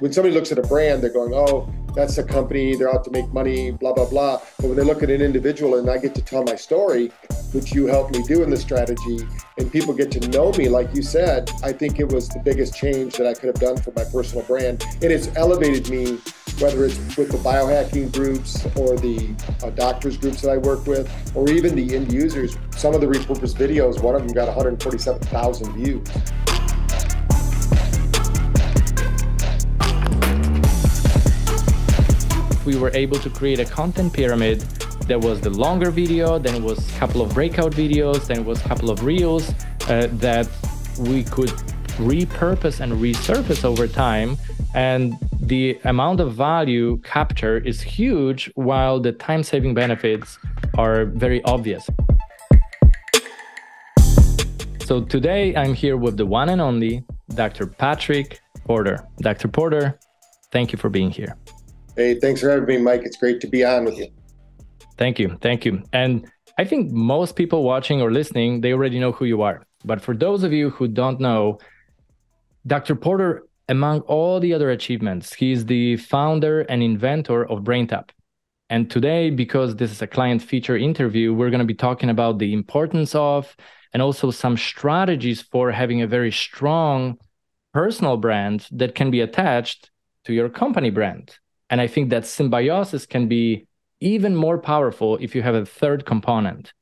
when somebody looks at a brand, they're going, oh, that's a company, they're out to make money, blah, blah, blah. But when they look at an individual and I get to tell my story, which you helped me do in the strategy, and people get to know me, like you said, I think it was the biggest change that I could have done for my personal brand. And it's elevated me, whether it's with the biohacking groups or the uh, doctors groups that I work with, or even the end users. Some of the repurposed videos, one of them got 147,000 views. We were able to create a content pyramid there was the longer video, then it was a couple of breakout videos, then it was a couple of reels uh, that we could repurpose and resurface over time. And the amount of value capture is huge while the time saving benefits are very obvious. So today I'm here with the one and only Dr. Patrick Porter. Dr. Porter, thank you for being here. Hey, thanks for having me, Mike. It's great to be on with you. Thank you. Thank you. And I think most people watching or listening, they already know who you are. But for those of you who don't know, Dr. Porter, among all the other achievements, he's the founder and inventor of BrainTap. And today, because this is a client feature interview, we're going to be talking about the importance of and also some strategies for having a very strong personal brand that can be attached to your company brand. And I think that symbiosis can be even more powerful if you have a third component,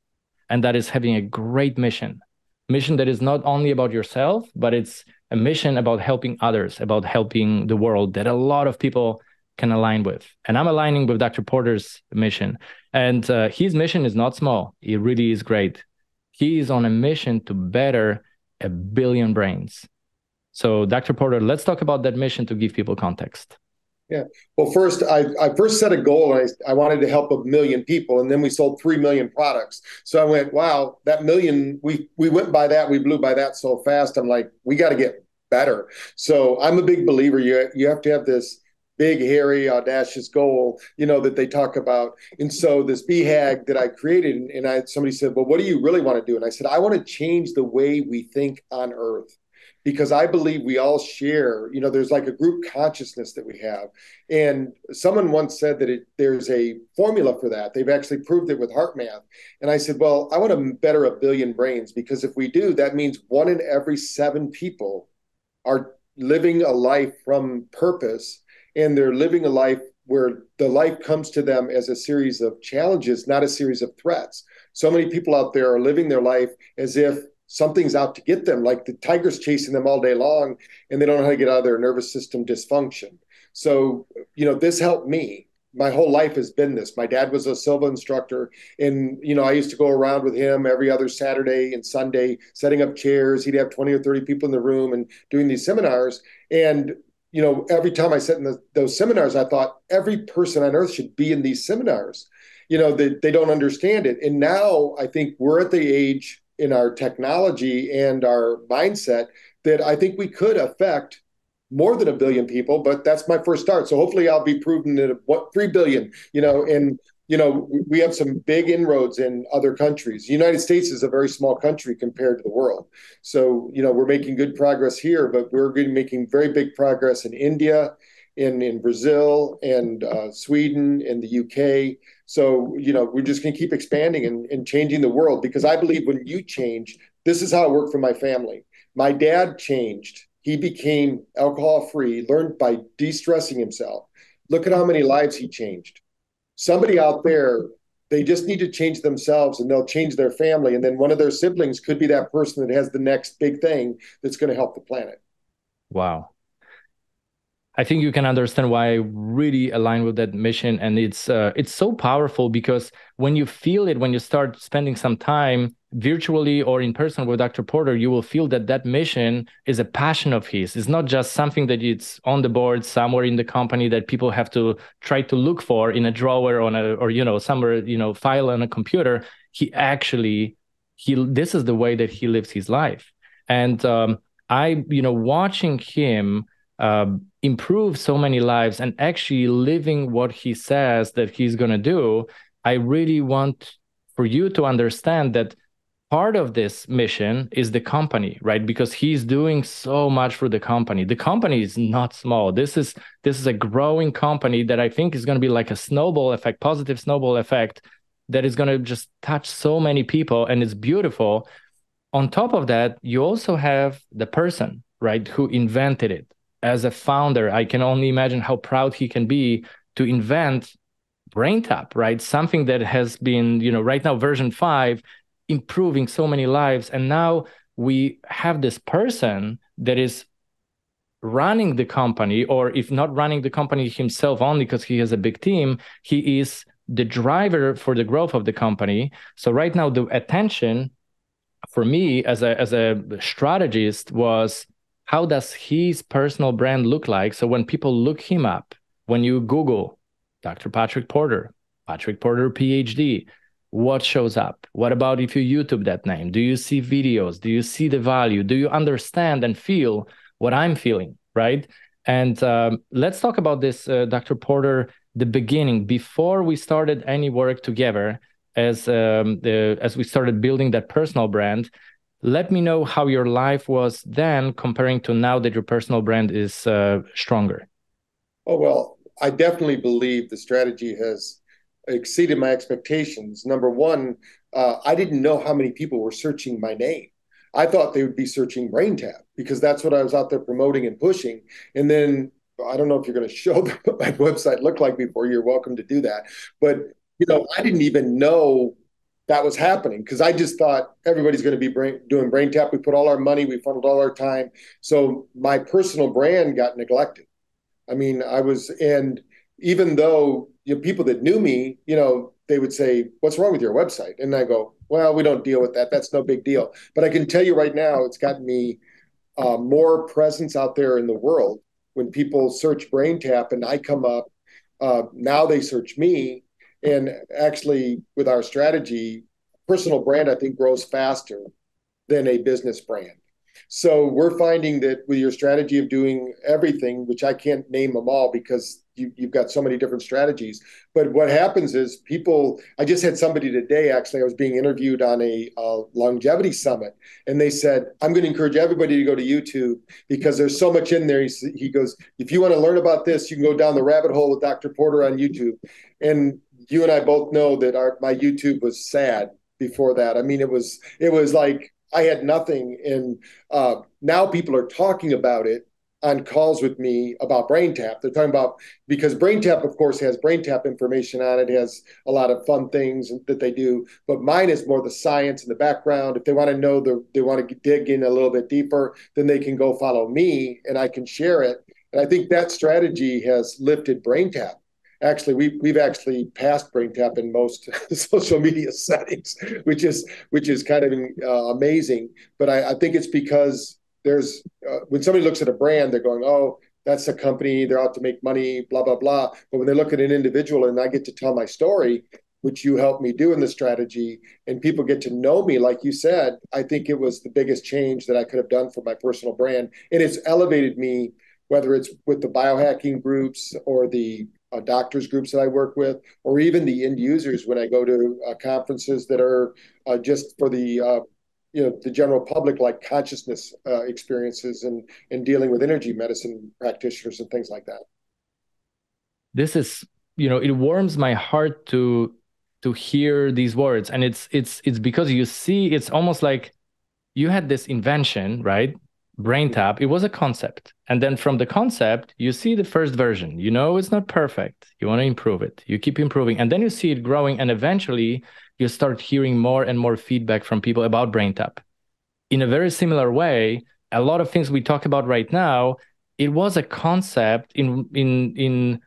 and that is having a great mission. Mission that is not only about yourself, but it's a mission about helping others, about helping the world that a lot of people can align with. And I'm aligning with Dr. Porter's mission. And uh, his mission is not small, it really is great. He is on a mission to better a billion brains. So, Dr. Porter, let's talk about that mission to give people context. Yeah. Well, first, I, I first set a goal. and I, I wanted to help a million people, and then we sold three million products. So I went, wow, that million, we we went by that, we blew by that so fast. I'm like, we got to get better. So I'm a big believer. You you have to have this big, hairy, audacious goal, you know, that they talk about. And so this BHAG that I created, and I somebody said, well, what do you really want to do? And I said, I want to change the way we think on Earth because I believe we all share, you know, there's like a group consciousness that we have. And someone once said that it, there's a formula for that. They've actually proved it with HeartMath. And I said, well, I want to better a billion brains because if we do, that means one in every seven people are living a life from purpose and they're living a life where the life comes to them as a series of challenges, not a series of threats. So many people out there are living their life as if something's out to get them. Like the tiger's chasing them all day long and they don't know how to get out of their nervous system dysfunction. So you know this helped me. My whole life has been this. My dad was a Silva instructor and you know i used to go around with him every other saturday and sunday setting up chairs. He'd have 20 or 30 people in the room and doing these seminars. And you know every time i sat in the, those seminars i thought every person on earth should be in these seminars. You know they, they don't understand it. And now i think we're at the age in our technology and our mindset that I think we could affect more than a billion people, but that's my first start. So hopefully I'll be proven at what three billion, you know, and you know, we have some big inroads in other countries. The United States is a very small country compared to the world. So, you know, we're making good progress here, but we're making very big progress in India, in, in Brazil, and uh, Sweden, and the UK. So, you know, we're just going to keep expanding and, and changing the world because I believe when you change, this is how it worked for my family. My dad changed. He became alcohol free, learned by de stressing himself. Look at how many lives he changed. Somebody out there, they just need to change themselves and they'll change their family. And then one of their siblings could be that person that has the next big thing that's going to help the planet. Wow. I think you can understand why I really align with that mission, and it's uh, it's so powerful because when you feel it, when you start spending some time virtually or in person with Dr. Porter, you will feel that that mission is a passion of his. It's not just something that it's on the board somewhere in the company that people have to try to look for in a drawer on a or you know somewhere you know file on a computer. He actually he this is the way that he lives his life, and um, I you know watching him um, improve so many lives and actually living what he says that he's going to do i really want for you to understand that part of this mission is the company right? Because he's doing so much for the company. The company is not small. This is this is a growing company that i think is going to be like a snowball effect positive snowball effect that is going to just touch so many people and it's beautiful. On top of that you also have the person right who invented it as a founder i can only imagine how proud he can be to invent braintap right? Something that has been you know right now version 5 improving so many lives. And now we have this person that is running the company or if not running the company himself only because he has a big team he is the driver for the growth of the company. So right now the attention for me as a as a strategist was how does his personal brand look like? So when people look him up when you google dr patrick porter patrick porter phd what shows up? What about if you youtube that name? Do you see videos? Do you see the value? Do you understand and feel what i'm feeling right? And um, let's talk about this uh, dr porter the beginning. Before we started any work together as um, the as we started building that personal brand let me know how your life was then comparing to now that your personal brand is uh, stronger oh well i definitely believe the strategy has exceeded my expectations. Number one, uh, I didn't know how many people were searching my name. I thought they would be searching BrainTap because that's what I was out there promoting and pushing. And then I don't know if you're going to show them what my website looked like before. You're welcome to do that. But you know, I didn't even know that was happening because I just thought everybody's going to be brain, doing BrainTap. We put all our money, we funneled all our time. So my personal brand got neglected. I mean, I was, and even though you know, people that knew me, you know, they would say, "What's wrong with your website?" And I go, "Well, we don't deal with that. That's no big deal." But I can tell you right now, it's gotten me uh, more presence out there in the world. When people search BrainTap and I come up, uh, now they search me. And actually, with our strategy, personal brand I think grows faster than a business brand. So we're finding that with your strategy of doing everything, which I can't name them all because you, have got so many different strategies. But what happens is people, I just had somebody today, actually, I was being interviewed on a, a longevity summit, and they said, I'm going to encourage everybody to go to YouTube because there's so much in there. He, he goes, if you want to learn about this, you can go down the rabbit hole with Dr. Porter on YouTube. And you and I both know that our, my YouTube was sad before that. I mean, it was, it was like, I had nothing. And uh, now people are talking about it on calls with me about BrainTap. They're talking about because BrainTap, of course, has BrainTap information on it, has a lot of fun things that they do. But mine is more the science and the background. If they want to know the, they want to dig in a little bit deeper, then they can go follow me, and I can share it. And I think that strategy has lifted BrainTap. Actually, we, we've actually passed BrainTap in most social media settings, which is which is kind of uh, amazing. But I, I think it's because there's uh, when somebody looks at a brand, they're going, oh, that's a company, they're out to make money, blah, blah, blah. But when they look at an individual and I get to tell my story, which you helped me do in the strategy, and people get to know me, like you said, I think it was the biggest change that I could have done for my personal brand. And it's elevated me, whether it's with the biohacking groups or the uh, doctors groups that I work with, or even the end users when I go to uh, conferences that are uh, just for the uh, you know the general public like consciousness uh, experiences and and dealing with energy medicine practitioners and things like that. This is you know it warms my heart to to hear these words. And it's it's it's because you see it's almost like you had this invention right BrainTap it was a concept. And then from the concept you see the first version. You know it's not perfect. You want to improve it. You keep improving and then you see it growing and eventually you start hearing more and more feedback from people about BrainTap. In a very similar way, a lot of things we talk about right now, it was a concept in in in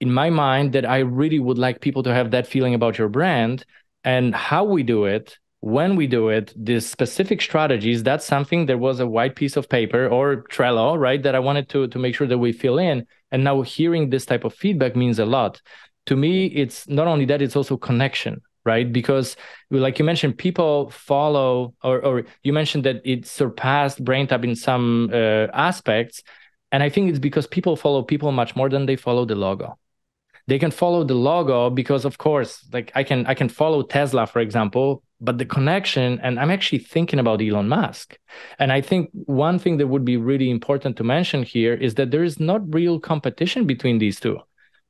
in my mind that I really would like people to have that feeling about your brand and how we do it, when we do it, the specific strategies, that's something there was a white piece of paper or Trello, right? That I wanted to to make sure that we fill in. And now hearing this type of feedback means a lot. To me, it's not only that, it's also connection right because like you mentioned people follow or, or you mentioned that it surpassed brain BrainTap in some uh, aspects and i think it's because people follow people much more than they follow the logo they can follow the logo because of course like i can i can follow tesla for example but the connection and i'm actually thinking about elon musk. And i think one thing that would be really important to mention here is that there is not real competition between these two.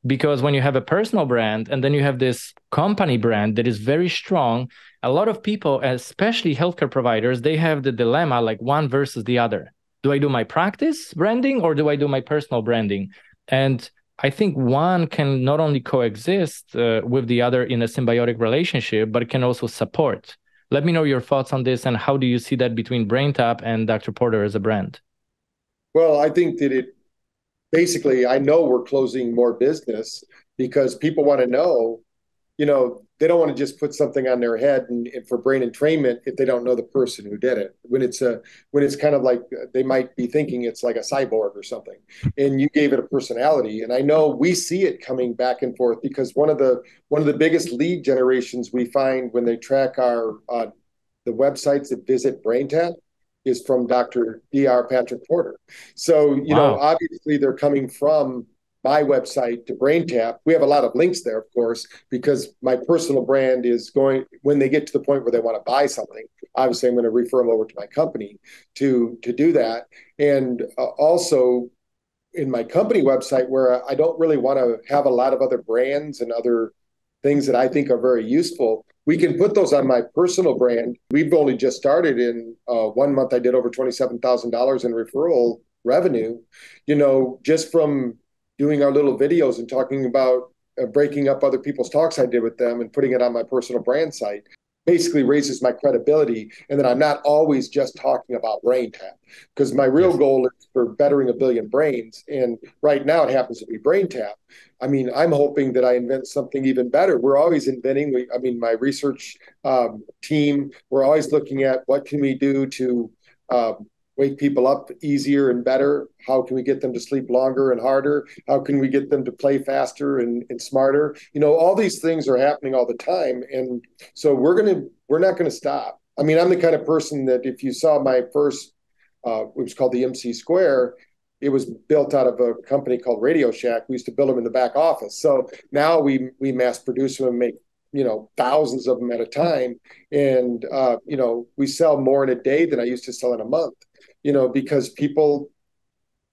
Because when you have a personal brand and then you have this company brand that is very strong a lot of people especially healthcare providers they have the dilemma like one versus the other. Do i do my practice branding or do i do my personal branding? And I think one can not only coexist uh, with the other in a symbiotic relationship, but can also support. Let me know your thoughts on this and how do you see that between BrainTap and Dr. Porter as a brand? Well, I think that it basically, I know we're closing more business because people want to know, you know, they don't want to just put something on their head and, and, for brain entrainment if they don't know the person who did it. When it's a when it's kind of like they might be thinking it's like a cyborg or something. And you gave it a personality and i know we see it coming back and forth because one of the one of the biggest lead generations we find when they track our uh, the websites that visit braintap is from dr dr patrick porter. So you wow. know obviously they're coming from my website to BrainTap. We have a lot of links there, of course, because my personal brand is going when they get to the point where they want to buy something. Obviously, I'm going to refer them over to my company to to do that, and uh, also in my company website where I don't really want to have a lot of other brands and other things that I think are very useful. We can put those on my personal brand. We've only just started in uh, one month. I did over twenty-seven thousand dollars in referral revenue. You know, just from doing our little videos and talking about uh, breaking up other people's talks I did with them and putting it on my personal brand site basically raises my credibility and then I'm not always just talking about BrainTap because my real goal is for bettering a billion brains and right now it happens to be BrainTap. I mean, I'm hoping that I invent something even better. We're always inventing. We, I mean, my research um, team, we're always looking at what can we do to um, wake people up easier and better? How can we get them to sleep longer and harder? How can we get them to play faster and, and smarter? You know, all these things are happening all the time. And so we're gonna we're not gonna stop. I mean, I'm the kind of person that if you saw my first uh, it was called the MC Square, it was built out of a company called Radio Shack. We used to build them in the back office. So now we we mass produce them and make you know thousands of them at a time and uh, you know we sell more in a day than i used to sell in a month you know, because people,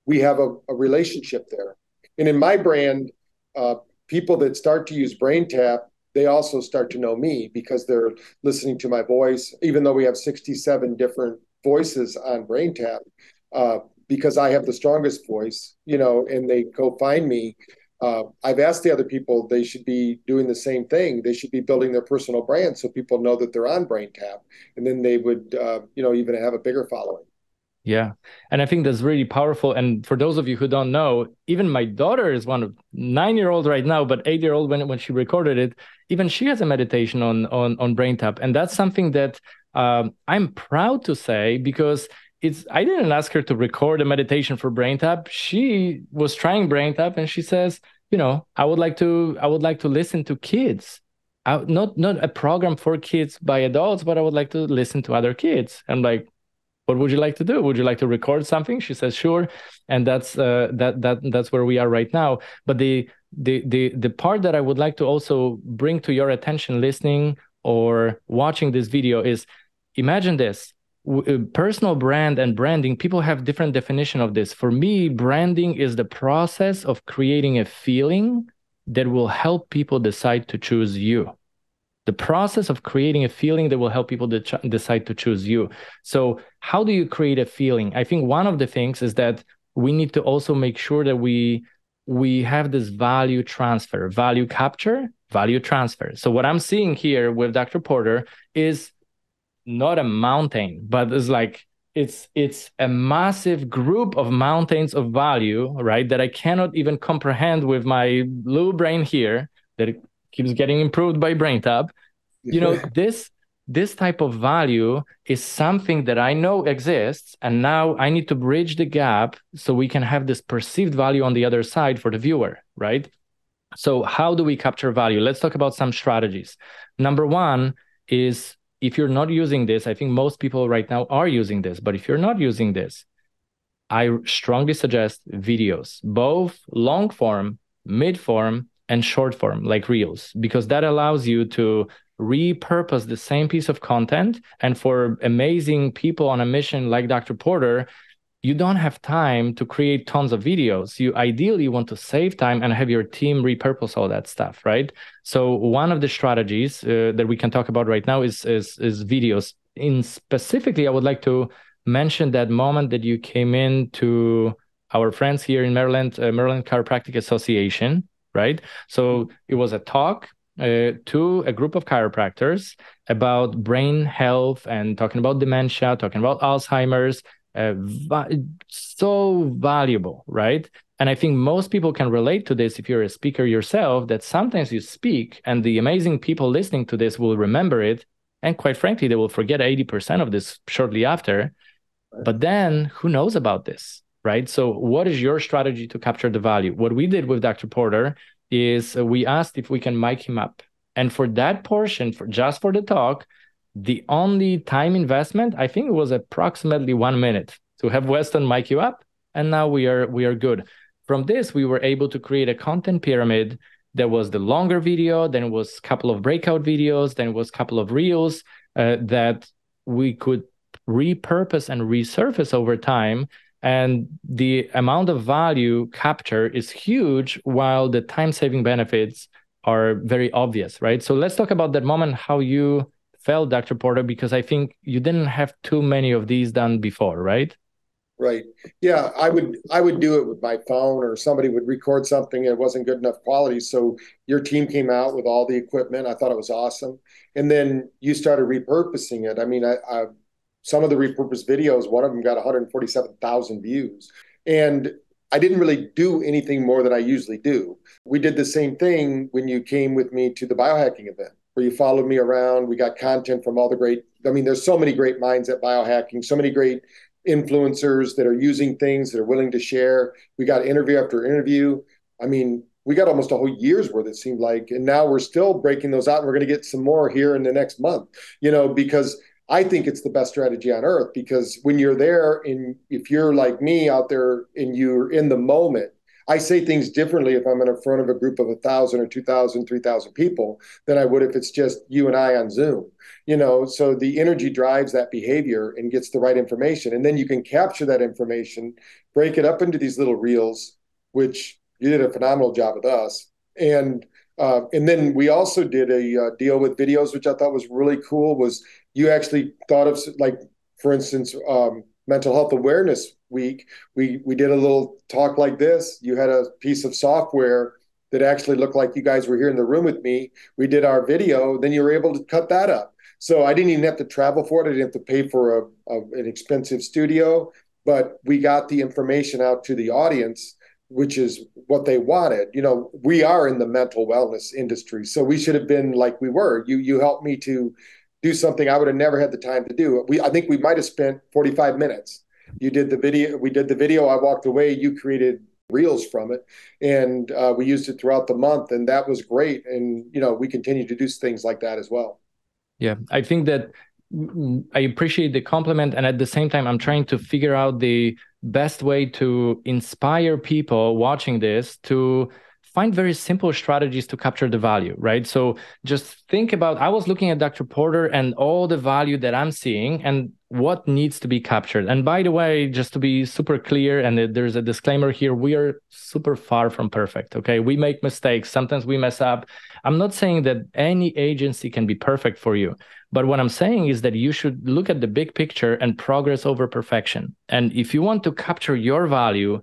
we have a, a relationship there. And in my brand, uh, people that start to use BrainTap, they also start to know me because they're listening to my voice, even though we have 67 different voices on BrainTap, uh, because I have the strongest voice, you know, and they go find me. Uh, I've asked the other people they should be doing the same thing. They should be building their personal brand so people know that they're on BrainTap, and then they would, uh, you know, even have a bigger following. Yeah. And I think that's really powerful. And for those of you who don't know, even my daughter is one of nine year old right now, but eight year old when, when she recorded it, even she has a meditation on on on BrainTap. And that's something that um, I'm proud to say because it's I didn't ask her to record a meditation for BrainTap. She was trying BrainTap and she says, you know, I would like to I would like to listen to kids. I, not not a program for kids by adults, but I would like to listen to other kids. I'm like, what would you like to do? Would you like to record something? She says sure. And that's uh, that that that's where we are right now. But the the the the part that i would like to also bring to your attention listening or watching this video is imagine this. Uh, personal brand and branding people have different definition of this. For me branding is the process of creating a feeling that will help people decide to choose you the process of creating a feeling that will help people de- decide to choose you. So, how do you create a feeling? I think one of the things is that we need to also make sure that we we have this value transfer, value capture, value transfer. So what I'm seeing here with Dr. Porter is not a mountain, but it's like it's it's a massive group of mountains of value, right? That I cannot even comprehend with my little brain here that keeps getting improved by BrainTap. You know, this this type of value is something that I know exists, and now I need to bridge the gap so we can have this perceived value on the other side for the viewer, right? So, how do we capture value? Let's talk about some strategies. Number one is if you're not using this, I think most people right now are using this, but if you're not using this, I strongly suggest videos, both long form, mid form, and short form like reels because that allows you to repurpose the same piece of content. And for amazing people on a mission like Dr. Porter, you don't have time to create tons of videos. You ideally want to save time and have your team repurpose all that stuff, right? So one of the strategies uh, that we can talk about right now is is is videos. In specifically, I would like to mention that moment that you came in to our friends here in Maryland, uh, Maryland Chiropractic Association, right? So it was a talk uh, to a group of chiropractors about brain health and talking about dementia, talking about Alzheimer's. Uh, va- so valuable, right? And I think most people can relate to this if you're a speaker yourself, that sometimes you speak and the amazing people listening to this will remember it. And quite frankly, they will forget 80% of this shortly after. But then who knows about this, right? So, what is your strategy to capture the value? What we did with Dr. Porter is we asked if we can mic him up. And for that portion, for just for the talk, the only time investment, I think it was approximately one minute to have Weston mic you up. And now we are we are good. From this, we were able to create a content pyramid there was the longer video then it was a couple of breakout videos then it was a couple of reels uh, that we could repurpose and resurface over time and the amount of value capture is huge while the time saving benefits are very obvious right? So let's talk about that moment how you felt dr. Porter because i think you didn't have too many of these done before right? Right. Yeah i would i would do it with my phone or somebody would record something it wasn't good enough quality. So your team came out with all the equipment. I thought it was awesome. And then you started repurposing it. I mean i, I some of the repurposed videos, one of them got 147,000 views. And I didn't really do anything more than I usually do. We did the same thing when you came with me to the biohacking event, where you followed me around. We got content from all the great, I mean, there's so many great minds at biohacking, so many great influencers that are using things that are willing to share. We got interview after interview. I mean, we got almost a whole year's worth, it seemed like. And now we're still breaking those out and we're going to get some more here in the next month, you know, because I think it's the best strategy on earth because when you're there and if you're like me out there and you're in the moment, I say things differently if I'm in front of a group of a thousand or two thousand, three thousand people than I would if it's just you and I on Zoom. You know, so the energy drives that behavior and gets the right information. And then you can capture that information, break it up into these little reels, which you did a phenomenal job with us. And uh, and then we also did a uh, deal with videos, which I thought was really cool. Was you actually thought of like, for instance, um, mental health awareness week? We we did a little talk like this. You had a piece of software that actually looked like you guys were here in the room with me. We did our video. Then you were able to cut that up. So I didn't even have to travel for it. I didn't have to pay for a, a an expensive studio, but we got the information out to the audience which is what they wanted. You know, we are in the mental wellness industry, so we should have been like we were. You you helped me to do something I would have never had the time to do. We I think we might have spent 45 minutes. You did the video, we did the video, I walked away, you created reels from it and uh, we used it throughout the month and that was great and you know we continue to do things like that as well yeah i think that I appreciate the compliment, and at the same time, I'm trying to figure out the best way to inspire people watching this to find very simple strategies to capture the value, right? So just think about I was looking at Dr. Porter and all the value that I'm seeing and what needs to be captured. And by the way, just to be super clear, and there's a disclaimer here, we are super far from perfect. Okay. We make mistakes. Sometimes we mess up. I'm not saying that any agency can be perfect for you. But what I'm saying is that you should look at the big picture and progress over perfection. And if you want to capture your value,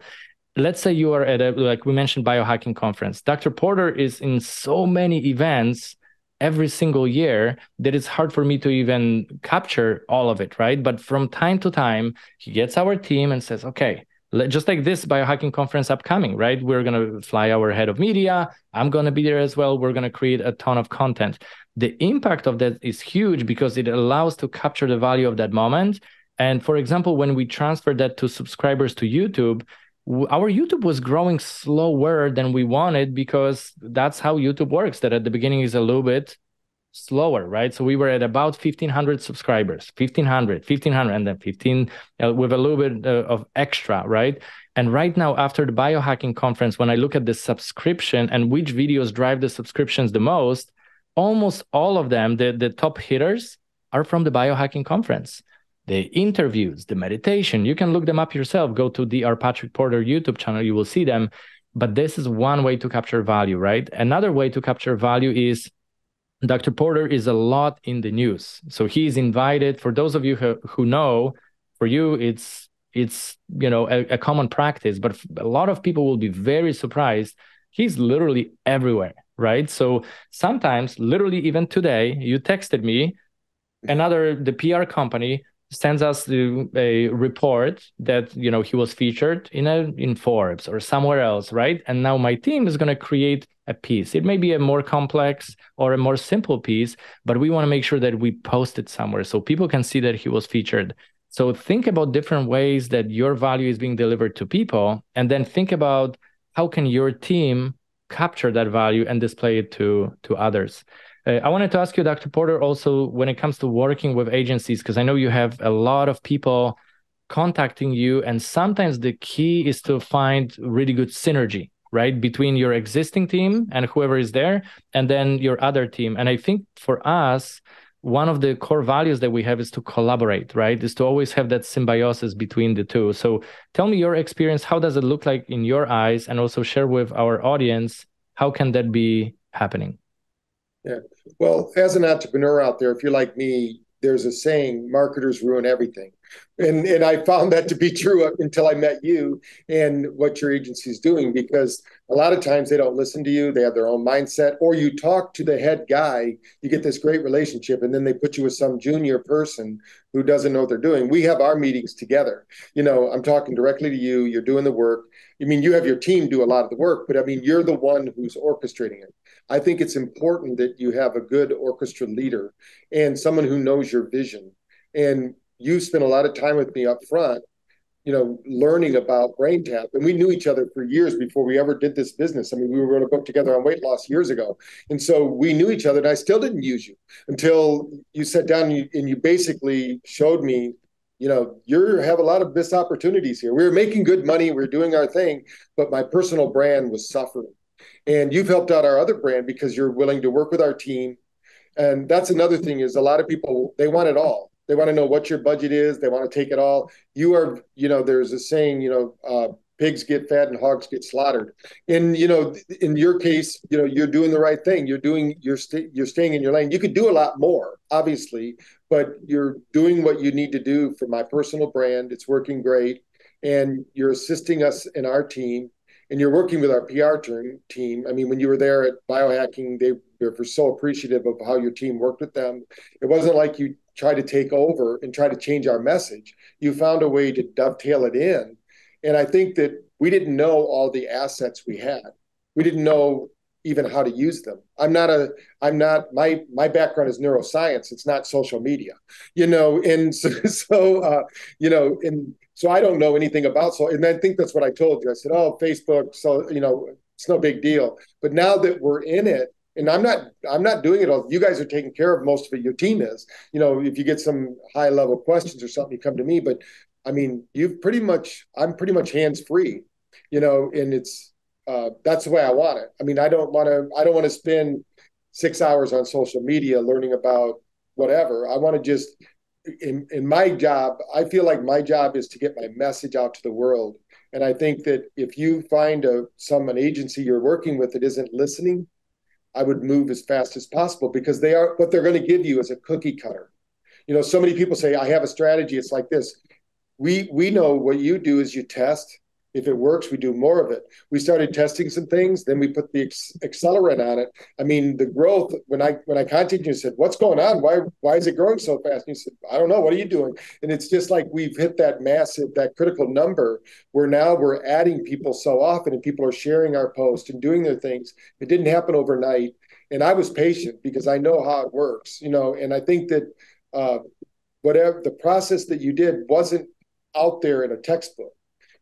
let's say you are at a like we mentioned biohacking conference. Dr. Porter is in so many events every single year that it's hard for me to even capture all of it, right? But from time to time, he gets our team and says, okay, just like this biohacking conference upcoming, right? We're going to fly our head of media. I'm going to be there as well. We're going to create a ton of content the impact of that is huge because it allows to capture the value of that moment and for example when we transfer that to subscribers to youtube our youtube was growing slower than we wanted because that's how youtube works that at the beginning is a little bit slower right so we were at about 1500 subscribers 1500 1500 and then 15 uh, with a little bit uh, of extra right and right now after the biohacking conference when i look at the subscription and which videos drive the subscriptions the most almost all of them, the, the top hitters, are from the biohacking conference. The interviews, the meditation, you can look them up yourself. Go to the R. Patrick Porter YouTube channel, you will see them. But this is one way to capture value, right? Another way to capture value is Dr. Porter is a lot in the news. So he's invited. For those of you who, who know, for you, it's it's you know a, a common practice, but a lot of people will be very surprised. He's literally everywhere, right? So sometimes, literally, even today, you texted me another the PR company sends us a report that you know he was featured in a in Forbes or somewhere else, right? And now my team is going to create a piece. It may be a more complex or a more simple piece, but we want to make sure that we post it somewhere so people can see that he was featured. So think about different ways that your value is being delivered to people, and then think about how can your team capture that value and display it to to others. Uh, I wanted to ask you, Dr. Porter, also when it comes to working with agencies, because I know you have a lot of people contacting you, and sometimes the key is to find really good synergy, right, between your existing team and whoever is there, and then your other team. And I think for us, one of the core values that we have is to collaborate, right? Is to always have that symbiosis between the two. So tell me your experience. How does it look like in your eyes? And also share with our audience how can that be happening? Yeah. Well, as an entrepreneur out there, if you're like me, there's a saying, marketers ruin everything. And and I found that to be true until I met you and what your agency is doing because a lot of times they don't listen to you, they have their own mindset or you talk to the head guy, you get this great relationship and then they put you with some junior person who doesn't know what they're doing. We have our meetings together. You know, I'm talking directly to you, you're doing the work. I mean, you have your team do a lot of the work, but I mean, you're the one who's orchestrating it. I think it's important that you have a good orchestra leader and someone who knows your vision. And you spent a lot of time with me up front, you know, learning about BrainTap. And we knew each other for years before we ever did this business. I mean, we wrote a book together on weight loss years ago. And so we knew each other, and I still didn't use you until you sat down and you, and you basically showed me you know you have a lot of missed opportunities here we were making good money we are doing our thing but my personal brand was suffering and you've helped out our other brand because you're willing to work with our team. And that's another thing is a lot of people they want it all. They want to know what your budget is. They want to take it all. You are you know there's a saying you know uh, pigs get fat and hogs get slaughtered. And you know in your case you know you're doing the right thing. You're doing you're st- you're staying in your lane. You could do a lot more obviously but you're doing what you need to do for my personal brand. It's working great. And you're assisting us in our team and you're working with our PR team. I mean, when you were there at biohacking, they were so appreciative of how your team worked with them. It wasn't like you tried to take over and try to change our message. You found a way to dovetail it in. And I think that we didn't know all the assets we had. We didn't know even how to use them. I'm not a I'm not my my background is neuroscience. It's not social media, you know. And so, so uh, you know, and so I don't know anything about so. And I think that's what I told you. I said, oh, Facebook. So you know, it's no big deal. But now that we're in it, and I'm not I'm not doing it all. You guys are taking care of most of it. Your team is. You know, if you get some high level questions or something, you come to me. But I mean, you've pretty much I'm pretty much hands free. You know, and it's uh, that's the way I want it. I mean, I don't want to I don't want to spend six hours on social media learning about whatever. I want to just in in my job. I feel like my job is to get my message out to the world. And I think that if you find a some an agency you're working with that isn't listening I would move as fast as possible because they are what they're going to give you is a cookie cutter. You know, so many people say, I have a strategy. It's like this. We we know what you do is you test if it works, we do more of it. We started testing some things, then we put the accelerant on it. I mean, the growth. When I when I contacted you, said, "What's going on? Why why is it growing so fast?" And you said, "I don't know. What are you doing?" And it's just like we've hit that massive, that critical number where now we're adding people so often, and people are sharing our post and doing their things. It didn't happen overnight, and I was patient because I know how it works, you know. And I think that uh, whatever the process that you did wasn't out there in a textbook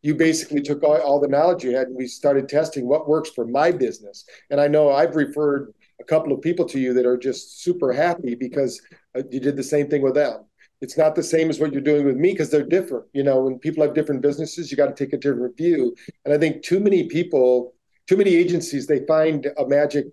you basically took all, all the knowledge you had and we started testing what works for my business. And I know I've referred a couple of people to you that are just super happy because uh, you did the same thing with them. It's not the same as what you're doing with me because they're different. You know, when people have different businesses, you got to take a different view. And I think too many people, too many agencies, they find a magic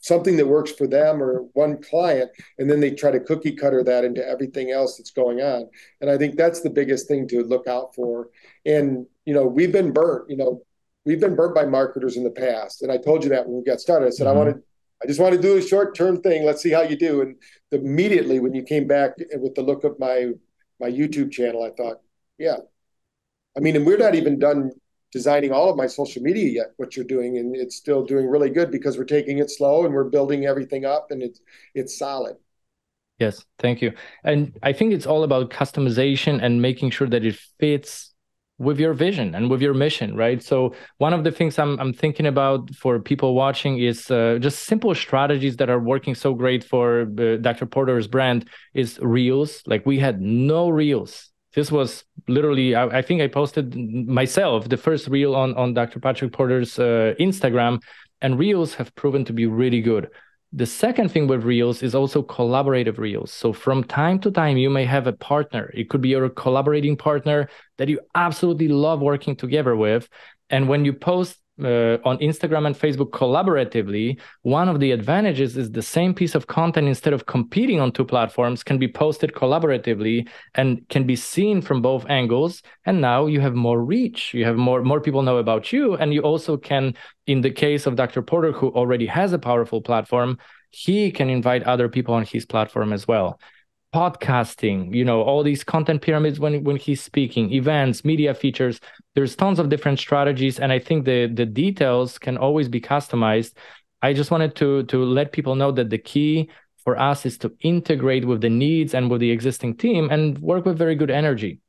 something that works for them or one client and then they try to cookie cutter that into everything else that's going on. And i think that's the biggest thing to look out for. And you know we've been burnt you know we've been burnt by marketers in the past. And i told you that when we got started. I said mm-hmm. i wanted i just want to do a short term thing. Let's see how you do. And immediately when you came back with the look of my my youtube channel i thought yeah. I mean and we're not even done designing all of my social media yet what you're doing and it's still doing really good because we're taking it slow and we're building everything up and it's it's solid. Yes thank you. And i think it's all about customization and making sure that it fits with your vision and with your mission right? So one of the things i'm, I'm thinking about for people watching is uh, just simple strategies that are working so great for uh, dr. Porter's brand is reels. Like we had no reels this was literally I, I, think i posted myself the first reel on on dr patrick porter's uh, instagram and reels have proven to be really good. The second thing with reels is also collaborative reels. So from time to time you may have a partner. It could be your collaborating partner that you absolutely love working together with. And when you post uh, on Instagram and Facebook collaboratively, one of the advantages is the same piece of content instead of competing on two platforms can be posted collaboratively and can be seen from both angles. And now you have more reach. You have more more people know about you, and you also can, in the case of Dr. Porter, who already has a powerful platform, he can invite other people on his platform as well podcasting you know all these content pyramids when when he's speaking events media features. There's tons of different strategies and i think the the details can always be customized. I just wanted to to let people know that the key for us is to integrate with the needs and with the existing team and work with very good energy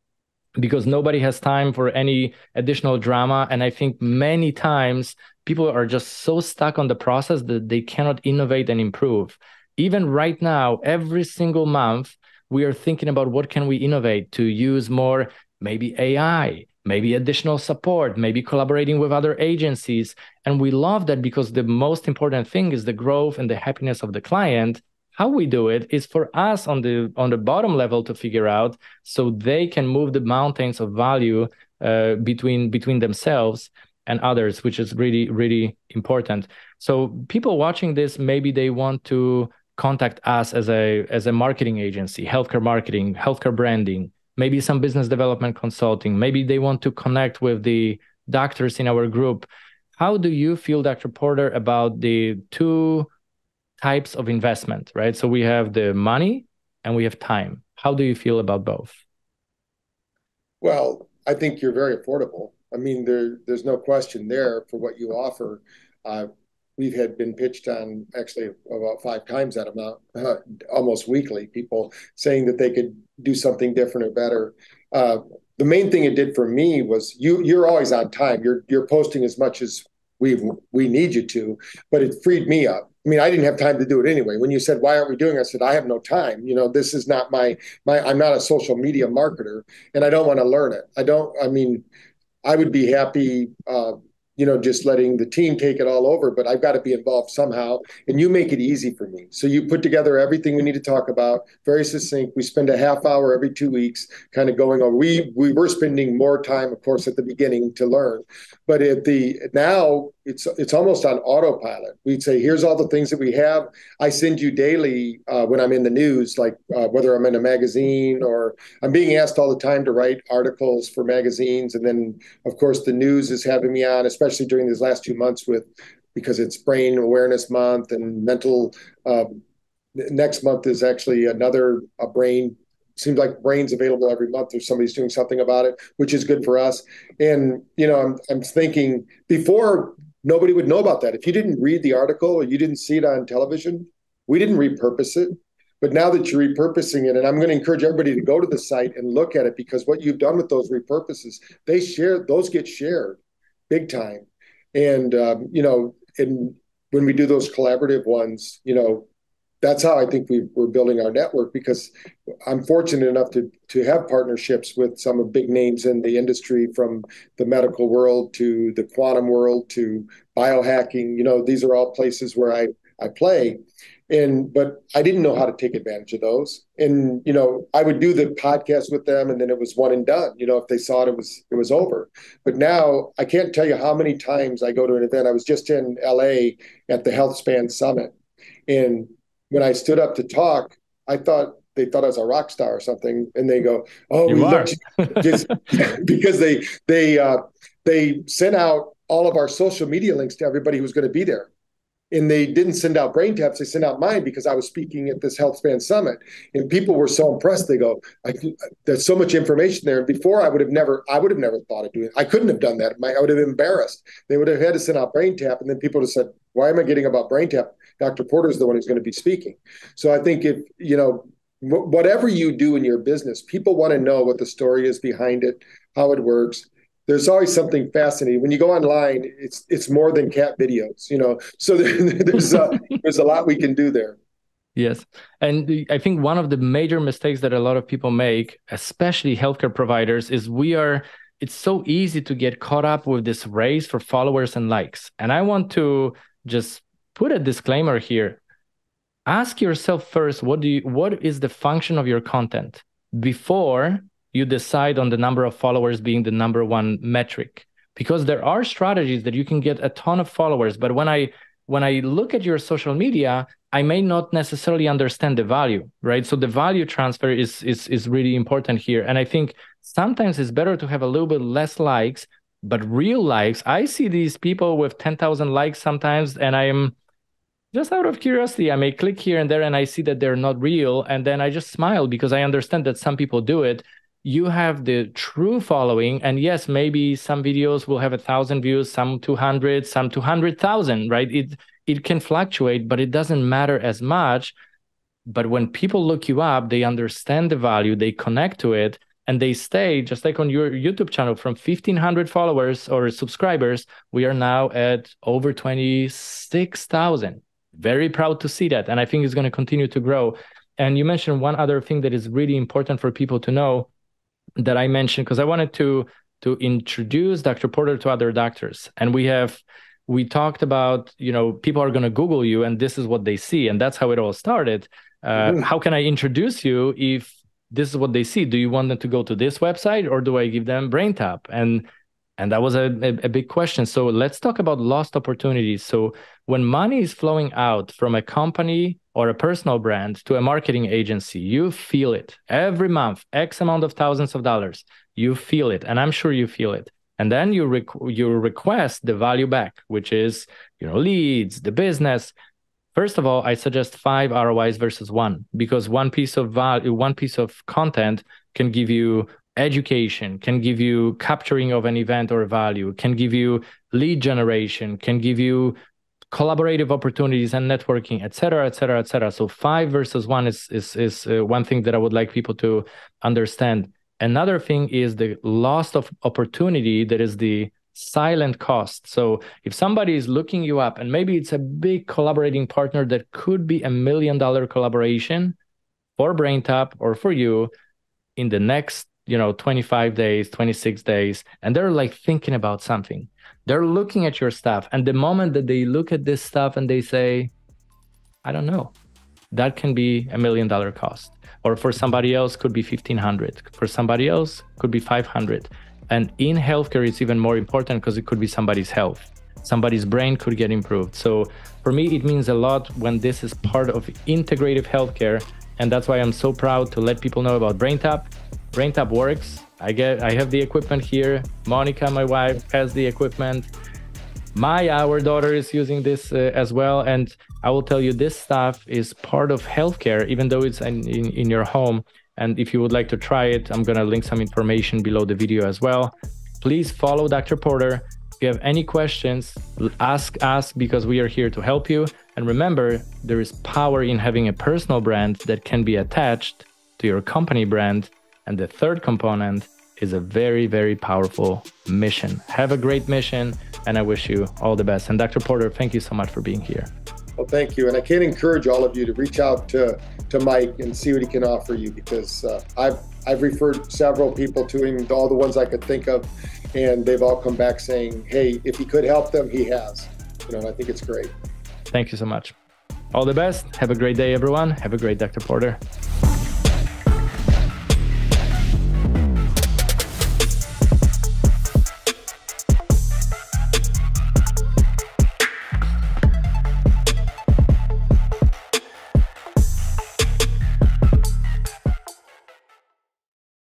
because nobody has time for any additional drama. And i think many times people are just so stuck on the process that they cannot innovate and improve even right now every single month we are thinking about what can we innovate to use more maybe ai maybe additional support maybe collaborating with other agencies. And we love that because the most important thing is the growth and the happiness of the client. How we do it is for us on the on the bottom level to figure out so they can move the mountains of value uh, between between themselves and others which is really really important. So people watching this maybe they want to contact us as a as a marketing agency, healthcare marketing, healthcare branding, maybe some business development consulting. Maybe they want to connect with the doctors in our group. How do you feel, Dr. Porter, about the two types of investment, right? So we have the money and we have time. How do you feel about both? Well, I think you're very affordable. I mean, there, there's no question there for what you offer. Uh, we've had been pitched on actually about five times that amount, uh, almost weekly. People saying that they could do something different or better. Uh, the main thing it did for me was you. You're always on time. You're you're posting as much as we we need you to, but it freed me up. I mean, I didn't have time to do it anyway. When you said, "Why aren't we doing?" It? I said, "I have no time. You know, this is not my my. I'm not a social media marketer, and I don't want to learn it. I don't. I mean, I would be happy." Uh, you know, just letting the team take it all over, but I've got to be involved somehow. And you make it easy for me. So you put together everything we need to talk about, very succinct. We spend a half hour every two weeks kind of going over. We we were spending more time, of course, at the beginning to learn. But at the now it's it's almost on autopilot. We'd say, here's all the things that we have. I send you daily uh, when I'm in the news, like uh, whether I'm in a magazine or I'm being asked all the time to write articles for magazines, and then of course the news is having me on, especially during these last two months with because it's Brain Awareness Month and mental. Um, next month is actually another a brain seems like brains available every month or somebody's doing something about it which is good for us and you know i'm, I'm thinking before nobody would know about that. If you didn't read the article or you didn't see it on television, we didn't repurpose it. But now that you're repurposing it, and I'm going to encourage everybody to go to the site and look at it because what you've done with those repurposes, they share those get shared big time. And um, you know, and when we do those collaborative ones, you know, that's how I think we, are building our network because I'm fortunate enough to to have partnerships with some of big names in the industry, from the medical world to the quantum world to biohacking. You know, these are all places where I I play, and but I didn't know how to take advantage of those. And you know, I would do the podcast with them, and then it was one and done. You know, if they saw it, it was it was over. But now I can't tell you how many times I go to an event. I was just in L.A. at the HealthSpan Summit And when I stood up to talk, I thought they thought I was a rock star or something, and they go, "Oh, you are. just because they they uh, they sent out all of our social media links to everybody who was going to be there." And they didn't send out BrainTaps; they sent out mine because I was speaking at this HealthSpan summit, and people were so impressed. They go, "There's so much information there." And before, I would have never, I would have never thought of doing. it. I couldn't have done that. I would have been embarrassed. They would have had to send out BrainTap, and then people would have said, "Why am I getting about BrainTap?" Dr. Porter is the one who's going to be speaking. So I think if you know whatever you do in your business, people want to know what the story is behind it, how it works. There's always something fascinating when you go online. It's it's more than cat videos, you know. So there's a, there's a lot we can do there. Yes, and I think one of the major mistakes that a lot of people make, especially healthcare providers, is we are. It's so easy to get caught up with this race for followers and likes. And I want to just put a disclaimer here ask yourself first what do you what is the function of your content before you decide on the number of followers being the number one metric because there are strategies that you can get a ton of followers but when i when i look at your social media i may not necessarily understand the value right so the value transfer is is is really important here and i think sometimes it's better to have a little bit less likes but real likes i see these people with 10,000 likes sometimes and i am just out of curiosity, I may click here and there and I see that they're not real. And then I just smile because I understand that some people do it. You have the true following. And yes, maybe some videos will have a thousand views, some 200, some 200,000, right? It, it can fluctuate, but it doesn't matter as much. But when people look you up, they understand the value, they connect to it, and they stay just like on your YouTube channel from 1500 followers or subscribers, we are now at over 26,000 very proud to see that. And I think it's going to continue to grow. And you mentioned one other thing that is really important for people to know that I mentioned because I wanted to to introduce Dr. Porter to other doctors. And we have we talked about, you know, people are going to Google you and this is what they see. And that's how it all started. Uh, mm. How can I introduce you if this is what they see? Do you want them to go to this website or do I give them BrainTap? And and that was a, a, big question. So let's talk about lost opportunities. So when money is flowing out from a company or a personal brand to a marketing agency, you feel it every month, X amount of thousands of dollars. You feel it, and I'm sure you feel it. And then you requ- you request the value back, which is you know leads, the business. First of all, I suggest five ROIs versus one because one piece of value, one piece of content can give you education can give you capturing of an event or value can give you lead generation can give you collaborative opportunities and networking et cetera et cetera et cetera. So five versus one is is is uh, one thing that i would like people to understand. Another thing is the loss of opportunity that is the silent cost. So if somebody is looking you up and maybe it's a big collaborating partner that could be a million dollar collaboration for BrainTap or for you in the next you know 25 days 26 days and they're like thinking about something. They're looking at your stuff and the moment that they look at this stuff and they say i don't know. That can be a million dollar cost. Or for somebody else could be 1500 for somebody else could be 500 and in healthcare it's even more important because it could be somebody's health. Somebody's brain could get improved. So for me it means a lot when this is part of integrative healthcare and that's why i'm so proud to let people know about BrainTap BrainTap works. I get I have the equipment here. Monica, my wife, has the equipment. My our daughter is using this uh, as well, and I will tell you this stuff is part of healthcare, even though it's in, in, in your home. And if you would like to try it, I'm gonna link some information below the video as well. Please follow Dr. Porter. If you have any questions, ask us because we are here to help you. And remember, there is power in having a personal brand that can be attached to your company brand and the third component is a very, very powerful mission. Have a great mission, and I wish you all the best. And Dr. Porter, thank you so much for being here. Well, thank you. And I can't encourage all of you to reach out to, to Mike and see what he can offer you because uh, I've, I've referred several people to him, all the ones I could think of, and they've all come back saying, hey, if he could help them, he has. You know, and I think it's great. Thank you so much. All the best. Have a great day, everyone. Have a great Dr. Porter.